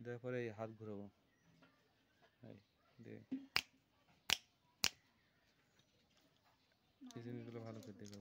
দেওয়ার পরে এই হাত ঘুরাবো। এই এই জিনিসগুলো ভালো করে দেখে